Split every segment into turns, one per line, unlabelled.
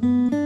Oi,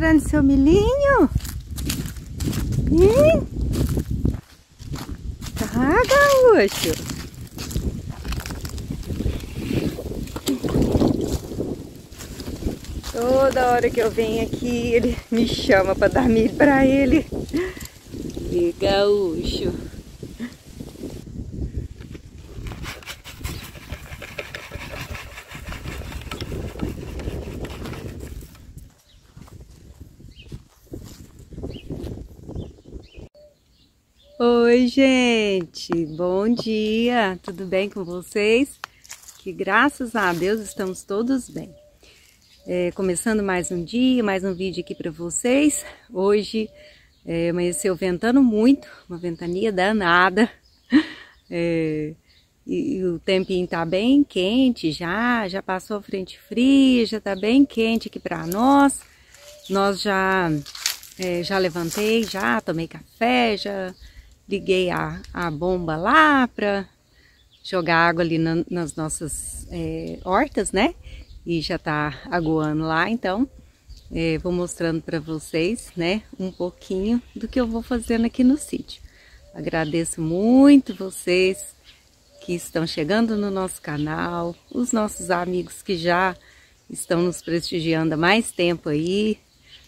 esperando seu milhinho? Hein? Tá, gaúcho? Toda hora que eu venho aqui, ele me chama pra dar milho pra ele. E gaúcho. Oi, gente, bom dia, tudo bem com vocês? Que graças a Deus estamos todos bem. É, começando mais um dia, mais um vídeo aqui para vocês. Hoje é, amanheceu ventando muito, uma ventania danada. É, e, e, o tempinho tá bem quente já, já passou a frente fria, já tá bem quente aqui para nós. Nós já, é, já levantei, já tomei café, já liguei a, a bomba lá para jogar água ali na, nas nossas é, hortas, né? E já tá aguando lá, então é, vou mostrando para vocês, né? Um pouquinho do que eu vou fazendo aqui no sítio. Agradeço muito vocês que estão chegando no nosso canal, os nossos amigos que já estão nos prestigiando há mais tempo aí.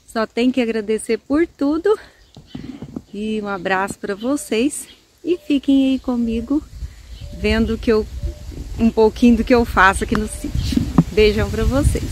Só tem que agradecer por tudo e um abraço para vocês e fiquem aí comigo vendo que eu um pouquinho do que eu faço aqui no sítio. Beijão para vocês.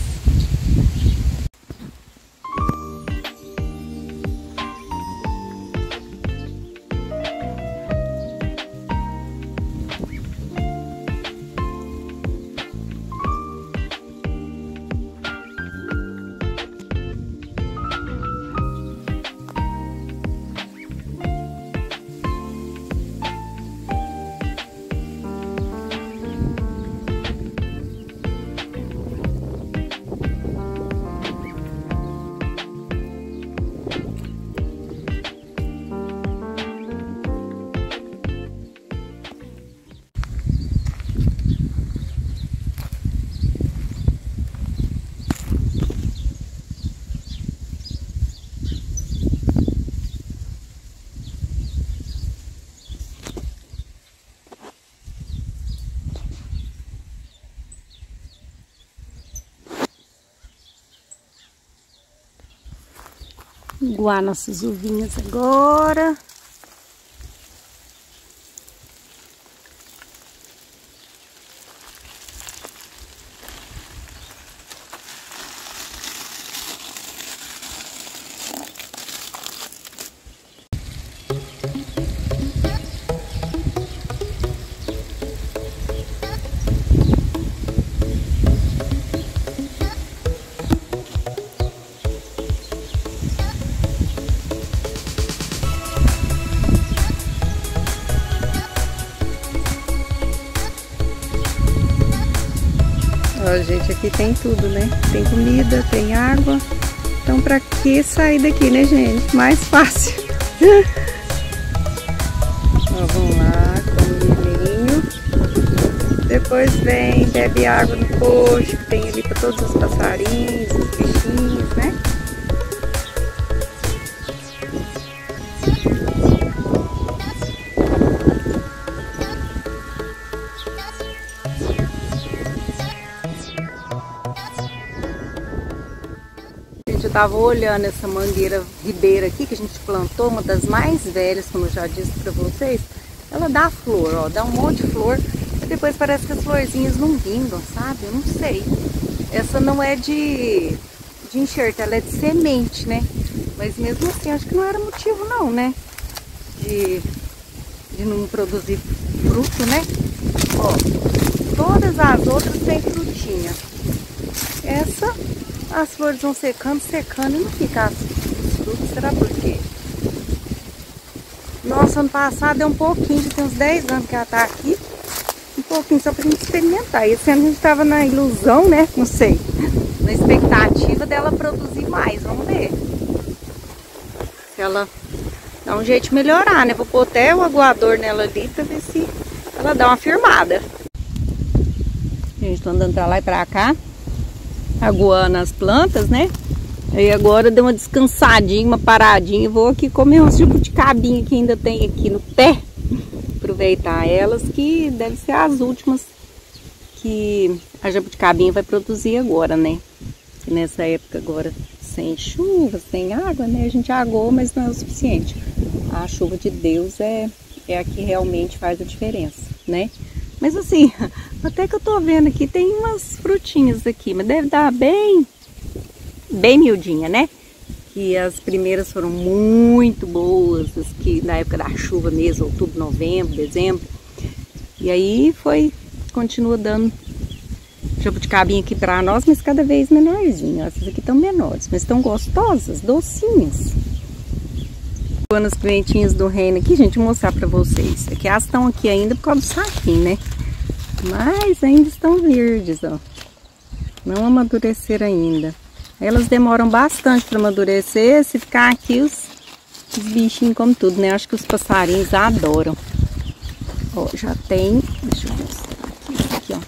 Iguar nossas uvinhas agora. Gente, aqui tem tudo, né? Tem comida, tem água. Então, pra que sair daqui, né, gente? Mais fácil. Ó, vamos lá, com o milhinho. Depois vem, bebe água no coxo, que tem ali pra todos os passarinhos, os bichinhos, né? Gente, eu tava olhando essa mangueira ribeira aqui que a gente plantou, uma das mais velhas, como eu já disse pra vocês. Ela dá flor, ó, dá um monte de flor, e depois parece que as florzinhas não vingam, sabe? Eu não sei. Essa não é de, de enxerto, ela é de semente, né? Mas mesmo assim, acho que não era motivo não, né? De, de não produzir fruto, né? Ó, todas as outras têm frutinha. Essa, as flores vão secando, secando e não fica os frutos. Será por quê? Nossa, ano passado deu um pouquinho, tem uns 10 anos que ela tá aqui. Um pouquinho só pra gente experimentar. Esse ano a gente tava na ilusão, né? Não sei. Na expectativa dela produzir mais. Vamos ver. Se ela dá um jeito de melhorar, né? Vou pôr até o aguador nela ali pra ver se ela dá uma firmada. Gente, tô andando pra lá e pra cá. Aguando as plantas, né? Aí agora deu uma descansadinha, uma paradinha. Vou aqui comer uns jabuticabinha que ainda tem aqui no pé. Aproveitar elas, que deve ser as últimas que a jabuticabinha vai produzir agora, né? Nessa época agora sem chuva, sem água, né? A gente agou, mas não é o suficiente. A chuva de Deus é, é a que realmente faz a diferença, né? Mas assim, até que eu tô vendo aqui, tem umas frutinhas aqui, mas deve dar bem bem miudinha, né? Que as primeiras foram muito boas, as que na época da chuva mesmo, outubro, novembro, dezembro. E aí foi, continua dando jabuticabinha aqui pra nós, mas cada vez menorzinho. Essas aqui estão menores, mas estão gostosas, docinhas. As pimentinhas do reino aqui, gente, vou mostrar pra vocês. Aqui elas estão aqui ainda por causa do saquinho, né? Mas ainda estão verdes, ó. Não amadureceram ainda. Elas demoram bastante para amadurecer, se ficar aqui os, os bichinhos como tudo, né? Acho que os passarinhos adoram. Ó, já tem, deixa eu mostrar aqui, ó.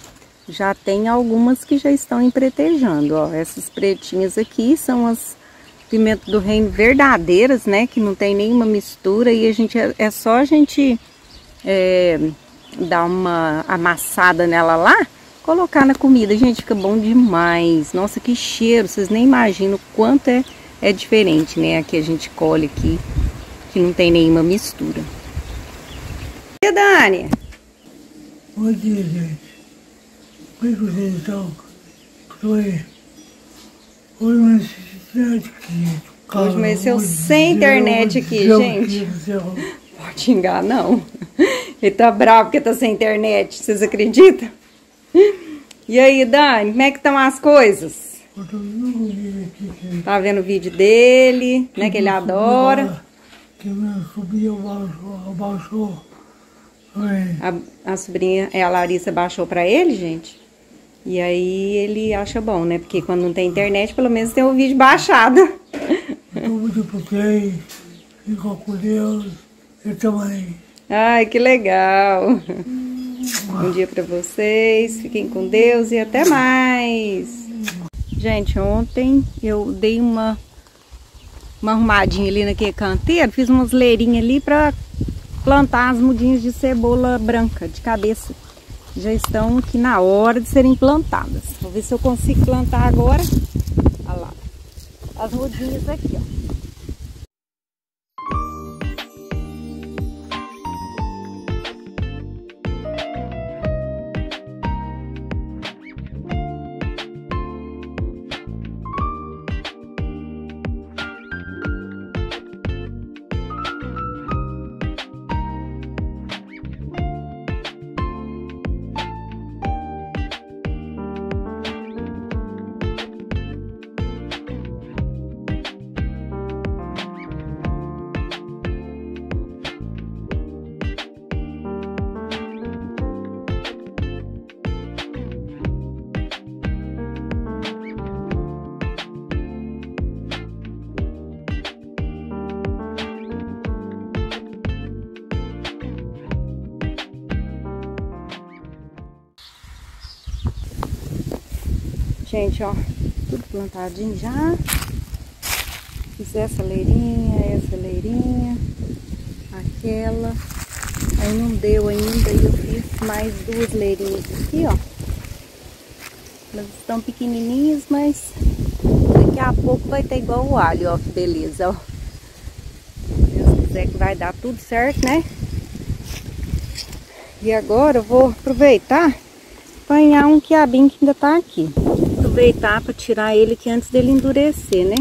Já tem algumas que já estão empretejando, ó. Essas pretinhas aqui são as pimenta do reino verdadeiras, né? Que não tem nenhuma mistura e a gente, é, é só a gente é, dar uma amassada nela lá colocar na comida. Gente, fica bom demais. Nossa, que cheiro. Vocês nem imaginam o quanto é, é diferente, né? Aqui a gente colhe aqui, que não tem nenhuma mistura. E Dani?
Bom dia, gente. Como é que vocês estão? Estou aí. Hoje amanheceu aqui.
Hoje amanheceu sem internet aqui, gente. Pode xingar, não. Ele tá bravo porque tá sem internet. Vocês acreditam? E aí, Dani, como é que estão as coisas? Tá vendo o vídeo dele, né, que ele adora.
Que.
A, a sobrinha, é a Larissa baixou pra ele, gente. E aí ele acha bom, né? Porque quando não tem internet, pelo menos tem o vídeo baixado.
Muito porque ficou com Deus e também.
Ai, que legal. Bom dia para vocês, fiquem com Deus e até mais. Gente, ontem eu dei uma, uma arrumadinha ali naquele canteiro, fiz umas leirinhas ali para plantar as mudinhas de cebola branca de cabeça. Já estão aqui na hora de serem plantadas. Vou ver se eu consigo plantar agora. Olha lá, as mudinhas aqui, ó. Gente, ó, tudo plantadinho já. Fiz essa leirinha, essa leirinha, aquela. Aí não deu ainda e eu fiz mais duas leirinhas aqui, ó. Elas estão pequenininhas, mas daqui a pouco vai ter igual o alho, ó, que beleza, ó. Se Deus quiser que vai dar tudo certo, né? E agora eu vou aproveitar apanhar um quiabinho que ainda tá aqui aproveitar para tirar ele que antes dele endurecer, né?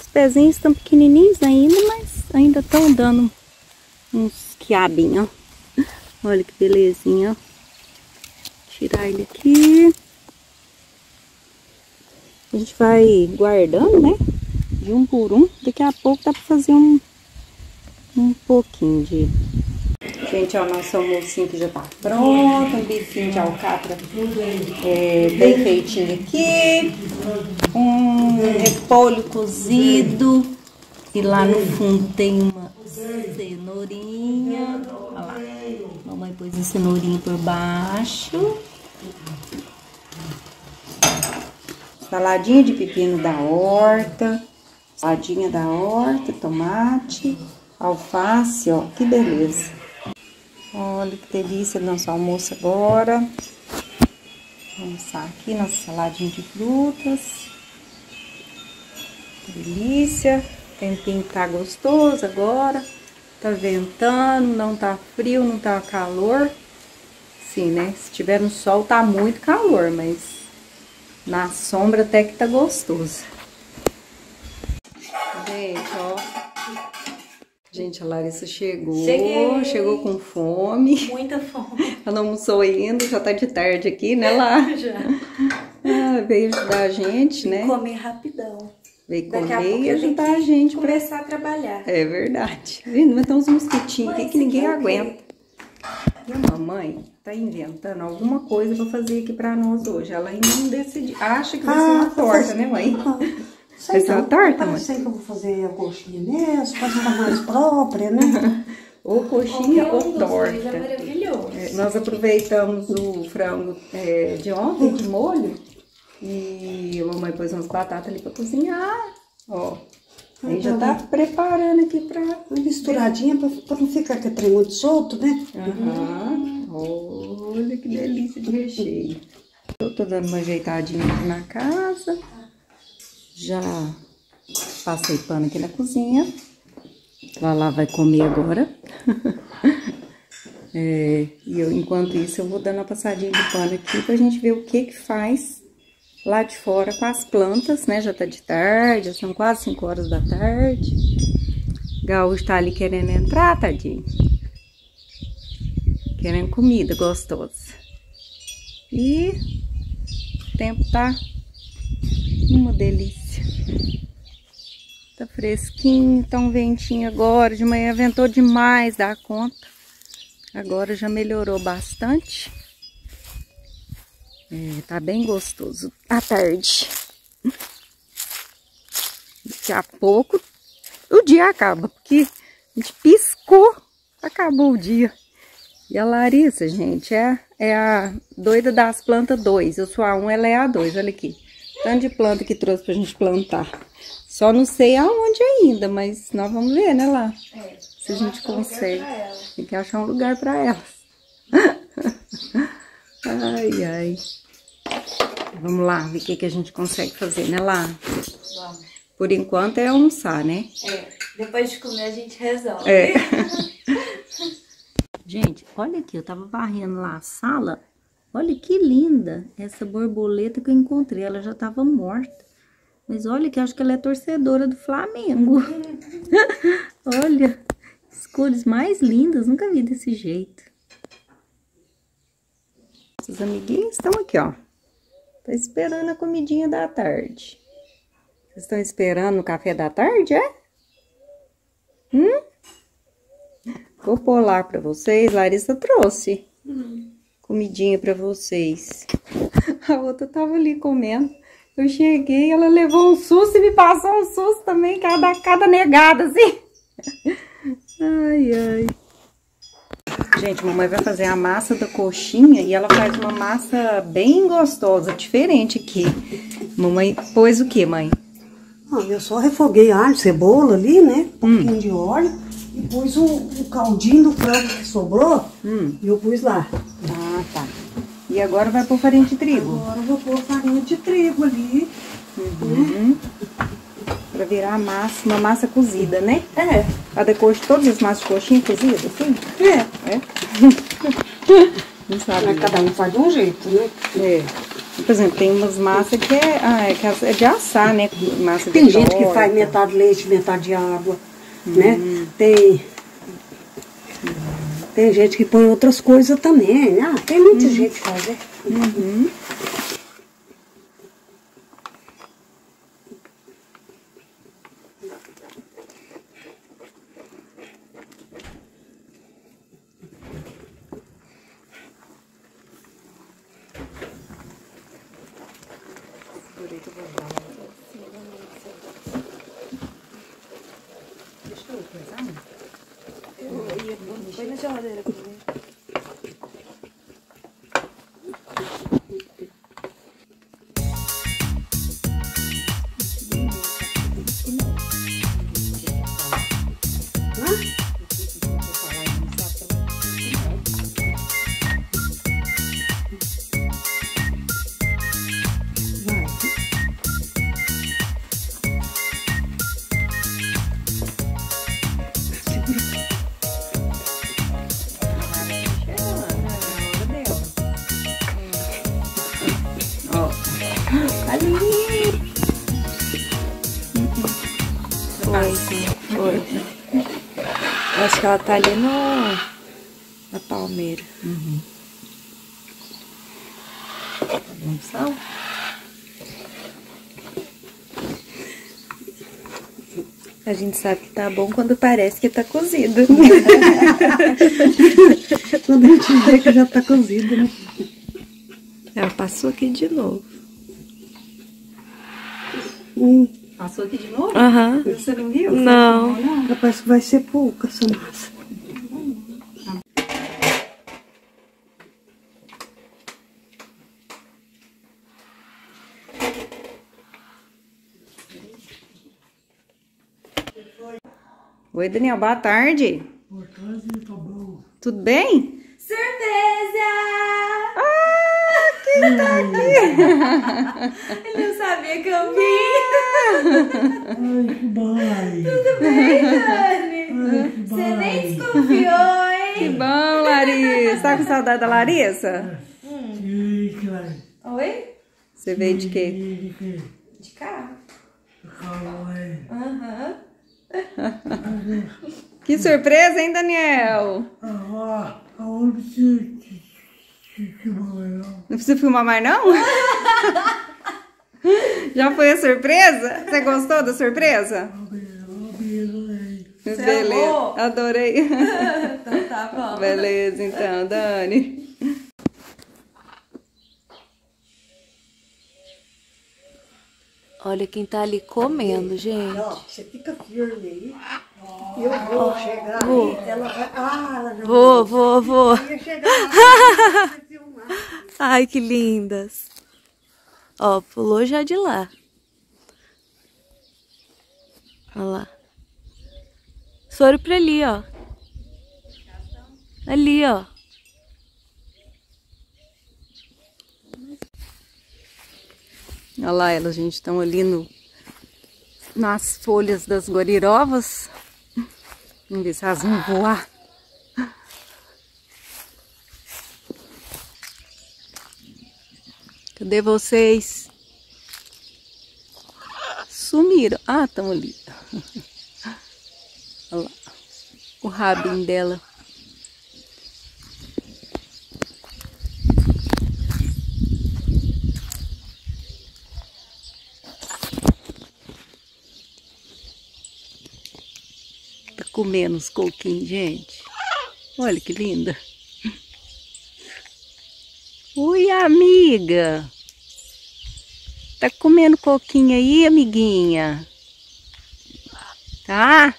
Os pezinhos estão pequenininhos ainda, mas ainda estão dando uns quiabinhos. Olha que belezinha, ó. Tirar ele aqui. A gente vai guardando, né? De um por um. Daqui a pouco dá pra fazer um, um pouquinho de... Gente, ó, nosso almocinho que já tá pronto. Um bifinho de alcatra é, bem feitinho aqui. Um repolho cozido. E lá no fundo tem uma cenourinha. Olha lá. Mamãe pôs a cenourinha por baixo. Saladinha de pepino da horta. Saladinha da horta, tomate, alface, ó. Que beleza. Olha que delícia do nosso almoço agora. Vamos almoçar aqui nossa saladinha de frutas. Delícia. O tempinho tá gostoso agora. Tá ventando, não tá frio, não tá calor. Sim, né? Se tiver no sol tá muito calor, mas na sombra até que tá gostoso. Gente, ó. Gente, a Larissa chegou,
Cheguei.
chegou com fome.
Muita fome.
Ela não almoçou ainda, já tá de tarde aqui, né, Lá?
Já.
Ah, veio ajudar a gente, né?
Comer rapidão.
Veio
Daqui
comer e ajudar a gente pra
começar a trabalhar.
É verdade. Vindo, mas tem uns mosquitinhos aqui que ninguém aguenta. E a mamãe tá inventando alguma coisa pra fazer aqui pra nós hoje. Ela ainda não decidiu. Acha que vai ser uma torta, né, mãe? Vai ser uma torta, mãe?
Sei que eu vou fazer a coxinha mesmo, fazer uma mais própria, né?
Ou coxinha ou
é
torta.
maravilhoso.
É, nós aproveitamos o frango é, de ontem, de molho. E a mamãe pôs umas batatas ali pra cozinhar. Ó. Aí já tá preparando aqui pra
Uma misturadinha pra, pra não ficar com trem muito solto, né?
Aham. Olha que delícia de recheio. Eu tô dando uma ajeitadinha aqui na casa. Já passei pano aqui na cozinha. Lala vai comer agora. É, e eu, enquanto isso, eu vou dando uma passadinha de pano aqui pra gente ver o que que faz lá de fora com as plantas, né? Já tá de tarde, já são quase 5 horas da tarde. Gaúcho tá ali querendo entrar, tadinho. Querendo comida gostosa. E o tempo tá uma delícia. Tá fresquinho, tá um ventinho agora. De manhã ventou demais, dá conta. Agora já melhorou bastante. É, tá bem gostoso à tarde. Daqui a pouco o dia acaba, porque a gente piscou, acabou o dia. E a Larissa, gente, é, é a doida das plantas 2. Eu sou a 1, um, ela é a 2. Olha aqui. Tanto de planta que trouxe pra gente plantar. Só não sei aonde ainda, mas nós vamos ver, né, lá?
É,
Se a gente consegue.
pra ela.
Tem que achar um lugar pra elas. ai, ai. Vamos lá, ver o que, que a gente consegue fazer, né, lá?
Vamos.
Por enquanto é almoçar, né?
É, depois de comer a gente resolve.
É. Gente, olha aqui, eu tava varrendo lá a sala. Olha que linda essa borboleta que eu encontrei. Ela já tava morta. Mas olha que acho que ela é torcedora do Flamengo. olha, as cores mais lindas. Nunca vi desse jeito. Os amiguinhos estão aqui, ó. Tá esperando a comidinha da tarde. Vocês estão esperando o café da tarde, é? Hum? Vou pôr lá pra vocês. Larissa trouxe comidinha pra vocês. A outra tava ali comendo. Eu cheguei, ela levou um susto e me passou um susto também, cada, cada negada, assim. Ai, ai. Gente, mamãe vai fazer a massa da coxinha e ela faz uma massa bem gostosa, diferente aqui. Mamãe pôs o que, mãe?
Ah, eu só refoguei alho, cebola ali, né? Um
Hum.
pouquinho de óleo. E pus o, o caldinho do frango que sobrou.
Hum.
E eu pus lá.
E agora vai pôr farinha de trigo.
Agora eu vou pôr farinha de trigo ali.
Uhum. Pra virar a massa, uma massa cozida, né?
É,
Cada coxa, todas as massas de coxinha cozidas, assim?
é.
É? Não sabe.
Mas cada um faz de um jeito, né?
É. Por exemplo, tem umas massas que é, ah, é, que é de assar, né? Massa
Tem gente que
torta.
faz metade leite, metade água, né? Tem. Tem gente que põe outras coisas também. Ah, tem muita gente que faz, né?
Põe Foi, foi. Eu acho que ela tá ali no. Na palmeira.
Vamos sal?
A gente sabe que tá bom quando parece que tá cozido.
Quando a gente vê que já tá cozido, né?
Ela passou aqui de novo.
Hum,
Passou aqui de novo?
Aham.
Você não viu?
Não.
parece que vai ser pouca essa massa.
Oi, Daniel, boa tarde.
Boa tarde, tá bom.
Tudo bem?
Surpresa!
Ah, quem tá aqui?
Ele não sabia que eu vim.
Ai, que bem.
Tudo bem, Dani?
Ai, que
Você nem desconfiou,
Que
hein?
bom, Larissa. Tá com saudade da Larissa?
Que que vai?
Oi?
Você veio de quê?
Que que?
De carro. Aham.
Que surpresa, hein, Daniel?
Ah, aonde não?
Não precisa filmar mais, não? Já foi a surpresa? Você gostou da surpresa?
Você
Beleza,
amou?
adorei.
Então tá bom.
Beleza, então, Dani.
Olha quem tá ali comendo, gente.
Ó, você fica firme aí. Eu vou chegar
vou.
aí. Ela vai. Ah, ela já
Vou, vou, vou.
ia chegar lá.
Ai, que lindas. Ó, pulou já de lá. Olha lá. Foram pra ali, ó. Ali, ó.
Olha lá, elas, gente, estão ali no, nas folhas das guarirovas. Vamos ver se elas vão voar. Cadê vocês? Sumiram. Ah, estão ali. Olha lá. O rabinho dela. Tá comendo os coquinhos, gente. Olha que linda. Oi, amiga. Tá comendo coquinho aí, amiguinha? Tá?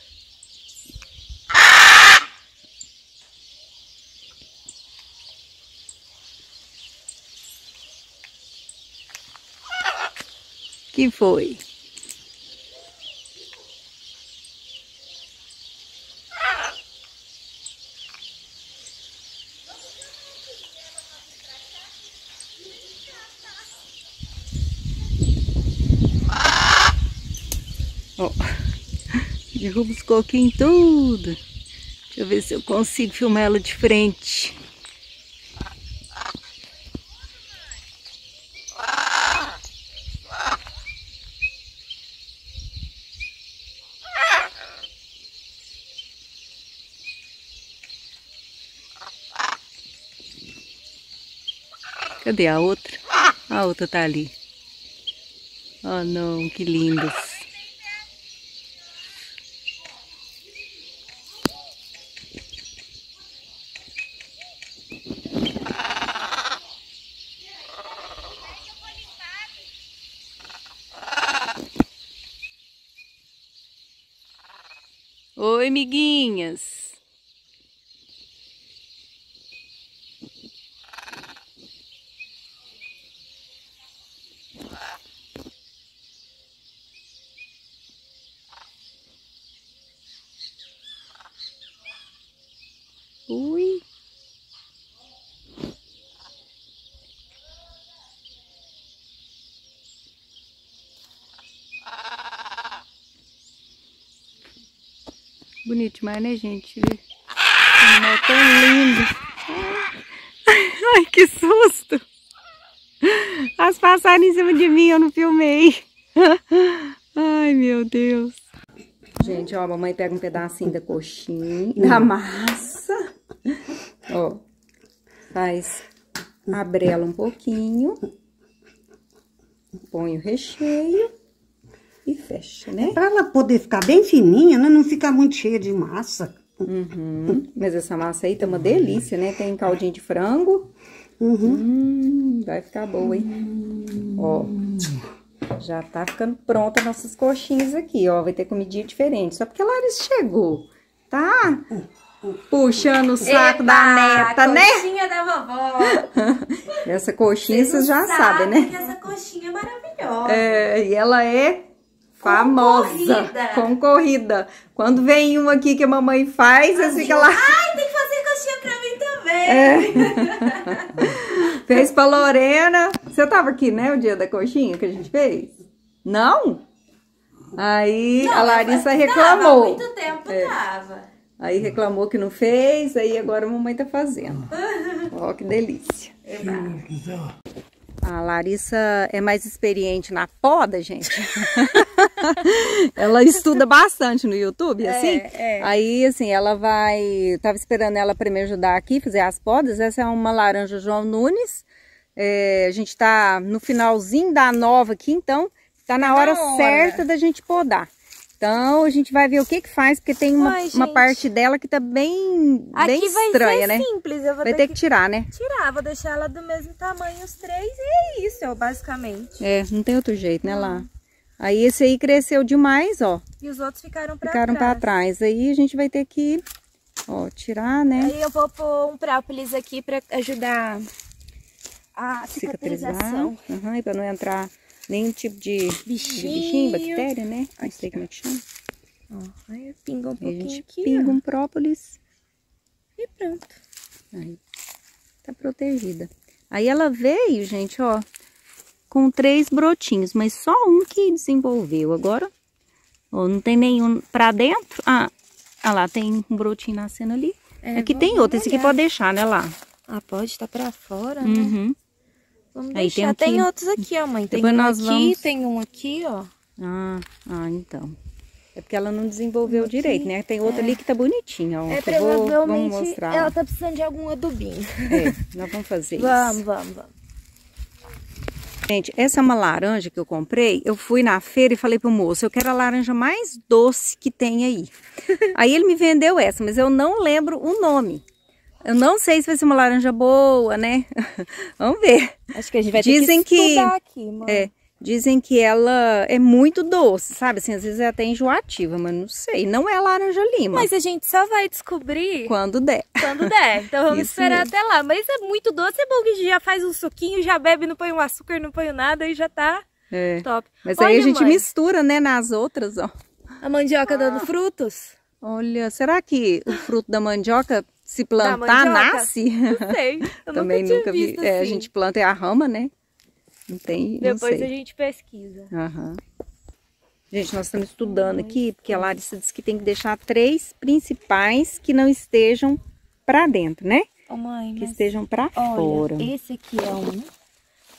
Que foi? Derruba os coquinhos tudo. Deixa eu ver se eu consigo filmar ela de frente. Cadê a outra? A outra tá ali. Oh não, que lindas. is Bonito demais, né, gente? Ele- animal tão lindo. Ai, que susto! As passaram em cima de mim, eu não filmei. Ai, meu Deus. Gente, ó, a mamãe pega um pedacinho da coxinha, da massa. Ó, faz, abrela um pouquinho. Põe o recheio e fecha, né?
Pra ela poder ficar bem fininha, né? Não ficar muito cheia de massa.
Uhum. Mas essa massa aí tá uma delícia, né? Tem caldinho de frango. Hum, vai ficar boa, hein? Ó, já tá ficando pronta nossas coxinhas aqui, ó. Vai ter comidinha diferente. Só porque a Larissa chegou, tá? Puxando o saco da neta, né?
Coxinha da vovó.
Essa coxinha vocês já sabem, né?
que essa coxinha é maravilhosa.
É, e ela é famosa,
Concorrida.
concorrida. Quando vem uma aqui que a mamãe faz, você fica lá.
Ai, tem que fazer coxinha pra mim também.
É. fez pra Lorena. Você tava aqui, né, o dia da coxinha que a gente fez? Não? Aí a Larissa
Tava,
reclamou. É.
muito tempo tava.
Aí reclamou que não fez, aí agora a mamãe tá fazendo. Ó, que delícia. A Larissa é mais experiente na poda, gente. ela estuda bastante no YouTube, assim.
é.
Aí, assim, ela vai. Tava esperando ela para me ajudar aqui, fazer as podas. Essa é uma laranja João Nunes. É, a gente tá no finalzinho da nova aqui, então tá na hora,
hora.
certa da gente podar. Então a gente vai ver o que que faz, porque tem uma,
Ai,
uma parte dela que tá bem, bem
Aqui vai
estranha,
ser
né?
simples. Eu vou
Vai
ter,
ter que tirar, né?
que tirar. Vou deixar ela do mesmo tamanho, os três. E é isso, basicamente.
É, não tem outro jeito, né, lá. Aí esse aí cresceu demais, ó.
E os outros ficaram pra
Ficaram pra
trás.
Aí a gente vai ter que, ó, tirar, né?
Aí eu vou pôr um própolis aqui pra ajudar a
Cicatrizar.
cicatrização.
Uhum, e pra não entrar nenhum tipo de de
Bichinho.
bichinho, bactéria, né? Não sei como é que chama.
Ó, aí pinga um
a
pouquinho
gente
aqui,
pinga
ó.
um própolis.
E pronto.
Aí tá protegida. Aí ela veio, gente, ó, com três brotinhos, mas só um que desenvolveu. Agora, ó, não tem nenhum pra dentro. Ah, ah lá, tem um brotinho nascendo ali.
É,
aqui
vamos
tem outro, esse aqui
olhar.
pode deixar, né, lá.
Ah, pode estar pra fora, né?
Uhum.
Vamos
Aí
deixar.
tem
Tem,
aqui.
outros aqui, ó, mãe. Tem
Depois
um
nós
aqui,
vamos-
tem um aqui, ó.
Ah, ah, então. É porque ela não desenvolveu direito, né? Tem outro ali que tá bonitinho, ó.
É,
eu vou, vamos
provavelmente
mostrar.
ela tá precisando de algum adubinho.
É, nós vamos fazer
Vamos,
isso.
vamos, vamos.
Gente, essa é uma laranja que eu comprei. Eu fui na feira e falei pro moço, eu quero a laranja mais doce que tem aí. aí ele me vendeu essa, mas eu não lembro o nome. Eu não sei se vai ser uma laranja boa, né? vamos ver.
Acho que a gente vai
Dizem
ter que
que-
estudar aqui, mãe.
É, dizem que ela é muito doce, sabe? Assim, às vezes é até enjoativa, mas não sei. Não é laranja lima.
Mas a gente só vai descobrir
Quando der.
quando der. Então vamos
Isso
esperar
mesmo.
até lá. Mas é muito doce, é bom que a gente já faz um suquinho, já bebe, não põe um açúcar, não põe nada e já tá
É.
top.
Mas aí
Olha,
a gente
mãe,
mistura, né, nas outras, ó.
A mandioca dando frutos?
Olha, será que o fruto da mandioca, se plantar,
mandioca?
nasce?
Não sei. Eu
Também
nunca,
nunca, vi.
visto
É, a
assim.
gente planta é a rama, né? Não tem, não
Depois
sei.
a gente pesquisa.
Aham. Gente, nós estamos estudando aqui, porque a Larissa disse que tem que deixar três principais que não estejam pra dentro, né?
Ô mãe,
Que estejam
olha,
fora.
esse aqui é um,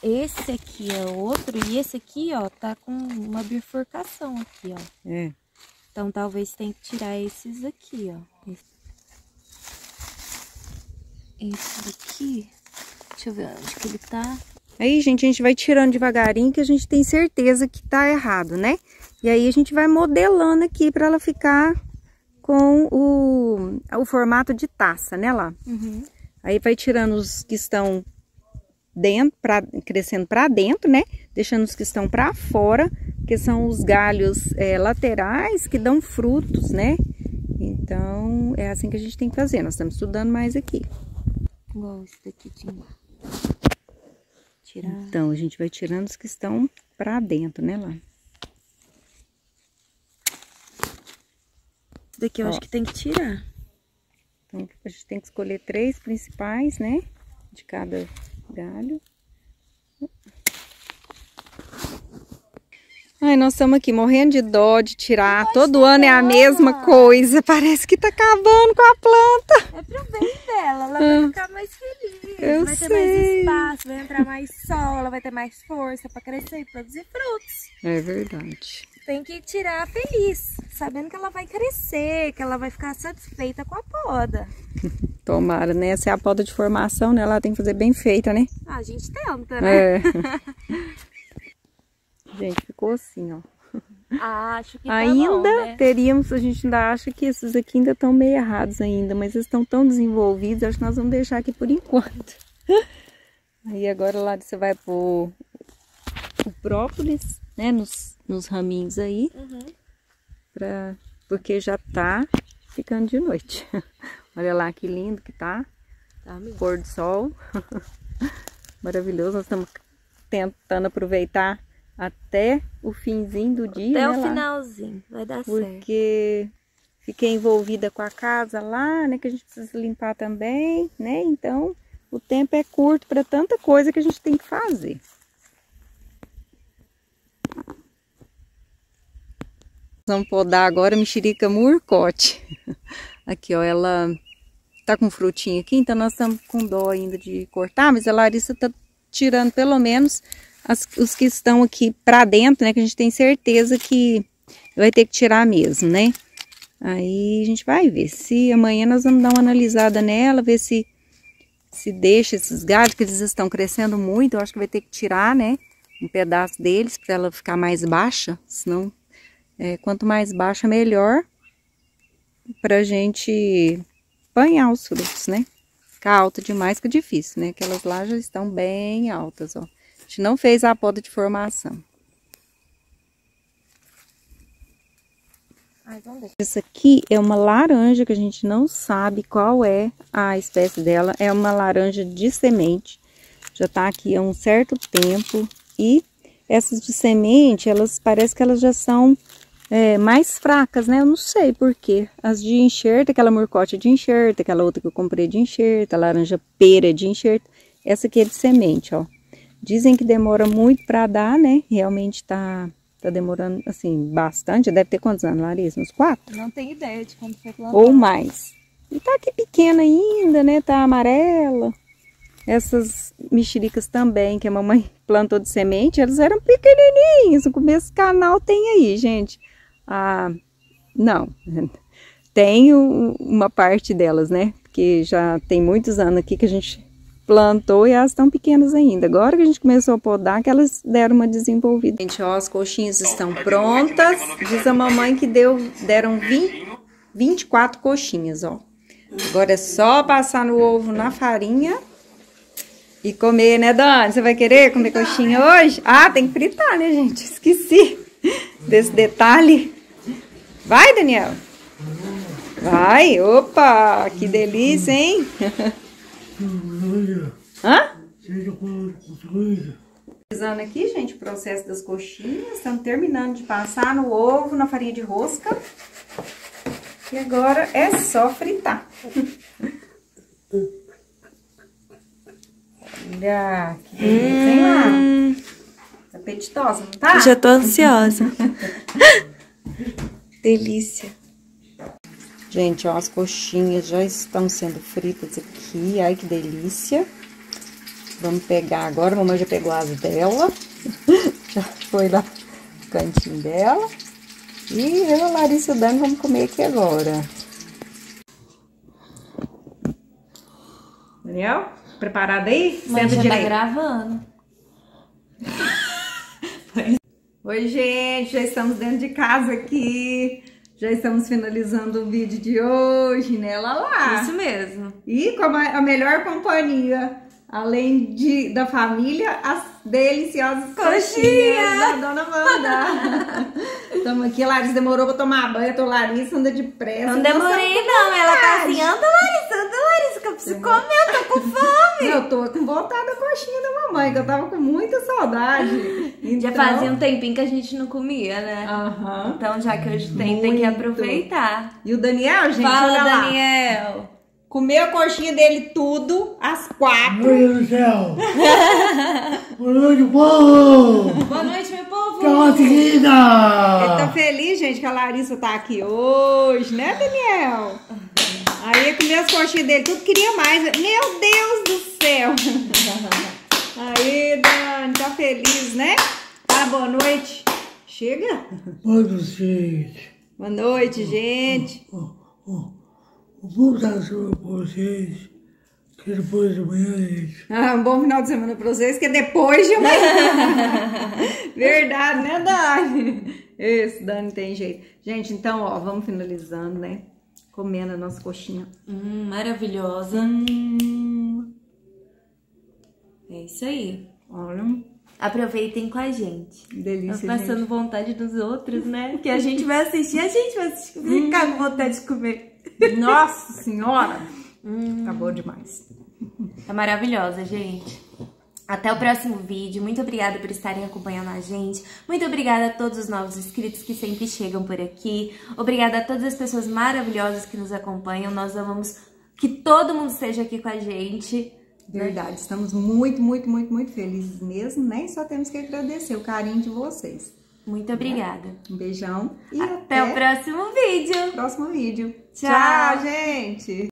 esse aqui é outro e esse aqui, ó, tá com uma bifurcação aqui, ó.
É.
Então talvez tenha que tirar esses aqui, ó. Esse, esse daqui Deixa eu ver onde que ele tá.
Aí, gente, a gente vai tirando devagarinho que a gente tem certeza que tá errado, né? E aí a gente vai modelando aqui para ela ficar com o, o formato de taça, né, lá.
Uhum.
Aí vai tirando os que estão dentro, pra, crescendo para dentro, né? Deixando os que estão para fora, que são os galhos é, laterais que dão frutos, né? Então, é assim que a gente tem que fazer. Nós estamos estudando mais aqui.
Igual esse daqui de Tirar.
Então, a gente vai tirando os que estão para dentro, né, lá.
Daqui eu
Ó.
acho que tem que tirar.
Então, a gente tem que escolher três principais, né? De cada galho. Ai, nós estamos aqui morrendo de dó de tirar. Todo ano é a mesma coisa. Parece que tá acabando com a planta.
É pro bem dela, ela vai ficar mais feliz.
Ah. Eu
vai ter
sei.
mais espaço, vai entrar mais sol, ela vai ter mais força pra crescer e produzir frutos.
É verdade.
Tem que tirar feliz, sabendo que ela vai crescer, que ela vai ficar satisfeita com a poda.
Tomara, né? Essa é a poda de formação, né? Ela tem que fazer bem feita, né?
Ah, a gente tenta, né?
É. gente, ficou assim, ó.
Acho que tá
ainda
bom, né?
teríamos, a gente ainda acha que esses aqui ainda estão meio errados ainda, mas eles estão tão desenvolvidos, acho que nós vamos deixar aqui por enquanto. Aí agora lá você vai pôr o própolis, né, nos, nos raminhos aí,
Uhum.
pra, porque já tá ficando de noite. Olha lá que lindo que tá,
Tá mesmo.
pôr do sol. Maravilhoso, nós estamos tentando aproveitar até o finzinho do dia,
Até
né,
o
lá?
finalzinho, vai dar certo.
porque fiquei envolvida com a casa lá, né, que a gente precisa limpar também, né? Então, o tempo é curto para tanta coisa que a gente tem que fazer. Vamos podar agora a mexerica murcote. Aqui, ó, ela tá com frutinha aqui, então nós estamos com dó ainda de cortar, mas a Larissa tá tirando pelo menos as- os que estão aqui pra dentro, né, que a gente tem certeza que vai ter que tirar mesmo, né? Aí a gente vai ver se amanhã nós vamos dar uma analisada nela, ver se se deixa esses galhos, que eles estão crescendo muito, eu acho que vai ter que tirar, né? Um pedaço deles para ela ficar mais baixa, senão é, quanto mais baixa melhor pra gente apanhar os frutos, né? Ficar alta demais fica difícil, né? Aquelas lá já estão bem altas, ó. A gente não fez a poda de formação. Essa aqui é uma laranja que a gente não sabe qual é a espécie dela. É uma laranja de semente. Já tá aqui há um certo tempo. E essas de semente, elas parece que elas já são é, mais fracas, né? Eu não sei porquê. As de enxerto, aquela murcote de enxerto, aquela outra que eu comprei de enxerto, a laranja pera de enxerto. Essa aqui é de semente, ó. Dizem que demora muito para dar, né? Realmente tá, tá demorando, assim, bastante. Deve ter quantos anos, Larissa? Uns quatro?
Não tenho ideia de quando foi plantado.
Ou mais. E tá aqui pequena ainda, né? Tá amarela. Essas mexericas também, que a mamãe plantou de semente, elas eram pequenininhas. No começo do canal tem aí, gente. Ah, não. Tem um- uma parte delas, né? Porque já tem muitos anos aqui que a gente plantou e elas estão pequenas ainda. Agora que a gente começou a podar, que elas deram uma desenvolvida. Gente, ó, as coxinhas estão prontas. Diz a mamãe que deu, deram 20, 24 coxinhas, ó. Agora é só passar no ovo na farinha e comer, né, Dani? Você vai querer comer coxinha hoje? Ah, tem que fritar, né, gente? Esqueci desse detalhe. Vai, Daniel. Vai, opa, que delícia, hein? Hã? Finalizando aqui, gente, o processo das coxinhas. Estamos terminando de passar no ovo, na farinha de rosca. E agora é só fritar. Olha, que delícia, hein? Tá apetitosa, não tá?
Já tô ansiosa. Delícia.
Gente, ó, as coxinhas já estão sendo fritas aqui. Ai, que delícia. Vamos pegar agora. A mamãe já pegou as dela. já foi lá no cantinho dela. E eu, a Larissa e o Dani vamos comer aqui agora. Daniel? preparada aí? Senta
já tá
direito.
gravando.
Oi, gente, já estamos dentro de casa aqui. Já estamos finalizando o vídeo de hoje, né? Lá.
Isso mesmo.
E com a melhor companhia, além de, da família, as deliciosas
Coxinhas.
coxinhas da Dona Wanda. Estamos aqui, Larissa demorou pra tomar banho, eu tô Larissa, anda depressa.
Não demorei, não. Ela tá assim, anda, Larissa, anda, Larissa, que eu preciso comer, eu tô com fome.
Eu tô com vontade da coxinha da mamãe, que eu tava com muita saudade.
Já
Então-
fazia um tempinho que a gente não comia, né?
Aham.
Então, já que hoje tem, tem que
Muito.
aproveitar.
E o Daniel, gente,
Fala,
olha lá. Comeu a coxinha dele tudo, às quatro.
Meu Deus do céu! Boa noite, povo!
Boa noite, meu povo.
Calma,
Ele
seguida!
tá feliz, gente, que a Larissa tá aqui hoje, né, Daniel? Aí ele comeu as coxinhas dele, tudo queria mais. Meu Deus do céu! Aí, Dani, tá feliz, né? Tá, boa noite. Chega.
Boa noite, gente.
Boa noite, gente.
O povo tá sobre vocês, que depois de manhã, gente.
Ah, um bom final de semana pra vocês, que é depois de amanhã. Verdade, né, Dani? Isso, Dani tem jeito. Gente, então, ó, vamos finalizando, né? Comendo a nossa coxinha.
Hum, maravilhosa.
Hum,
É isso aí.
olha,
Aproveitem com a gente.
delícia,
Nós passando
gente.
vontade dos outros, né? Que a gente vai assistir, a gente vai assistir, ficar com vontade de comer.
Nossa senhora! Acabou demais.
Tá maravilhosa, gente. Até o próximo vídeo. Muito obrigada por estarem acompanhando a gente. Muito obrigada a todos os novos inscritos que sempre chegam por aqui. Obrigada a todas as pessoas maravilhosas que nos acompanham. Nós amamos que todo mundo esteja aqui com a gente.
Verdade, estamos muito, muito, muito, muito felizes mesmo, né? E só temos que agradecer o carinho de vocês.
Muito obrigada.
Um beijão e
Até o próximo vídeo.
próximo vídeo.
Tchau.
Tchau, gente!